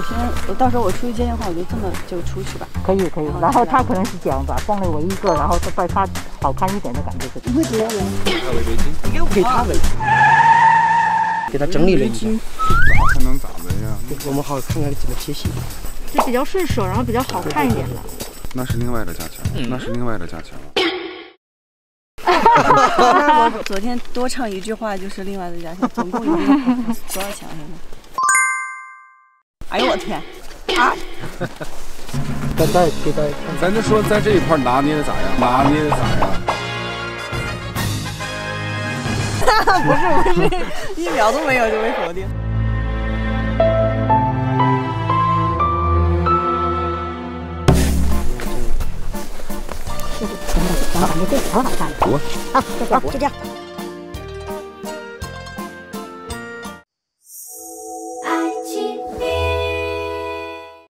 我先，我到时候我出去接电话，我就这么就出去吧。可以可以，然后他可能是讲把放了我一个，然后再他好看一点的感觉。你会怎么样？他围围巾，你给我给他围，给他整理了一下，看能咋围呀？我们好看看怎么贴洗。就比较顺手，然后比较好看一点的。那是另外的价钱，那是另外的价钱了。我昨天多唱一句话就是另外的价钱，总共一共多少钱现在？哎呦我天！啊！再再给再咱就说在这一块拿捏的咋样？拿捏的咋样？不是不是，一秒都没有就被否定。好，你这好好看。我好，就这样，就这样。